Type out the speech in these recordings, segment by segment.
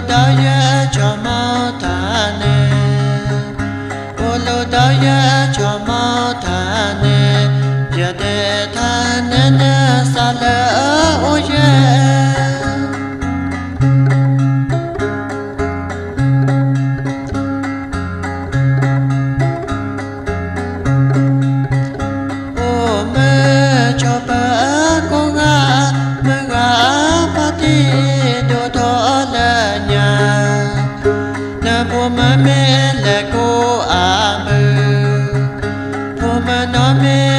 Uludaya Jamatane Uludaya Jamatane Yade Tanene Sala Oye Ome Chopa Kunga Mga Pati Dodole nhà na my ma me le cô à mơ bua ma nó me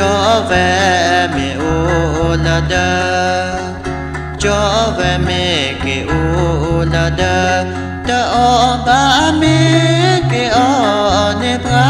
cho về mẹ ô la da cho về mẹ kì ô la da ta ô ba mẹ kì ô nếp ra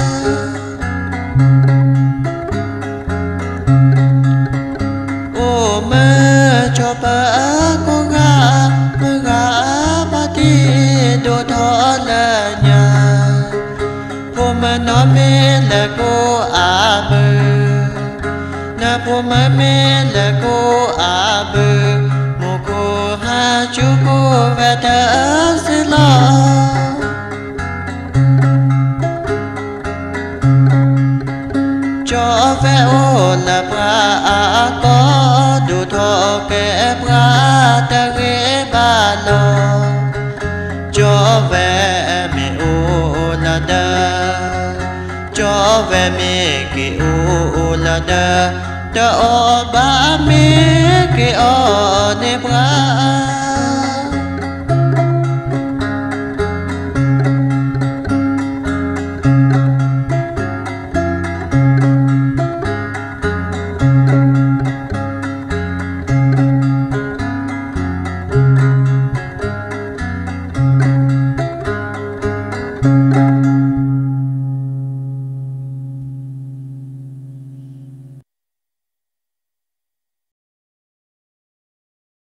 ma là cô ko a bu na po ma me la ko a bu mo ko ha chu ko va ta se la cho ve o la pra à ko du thọ kẻ bà ta ge bà lo Jove meki ulada Da oba meki o nebra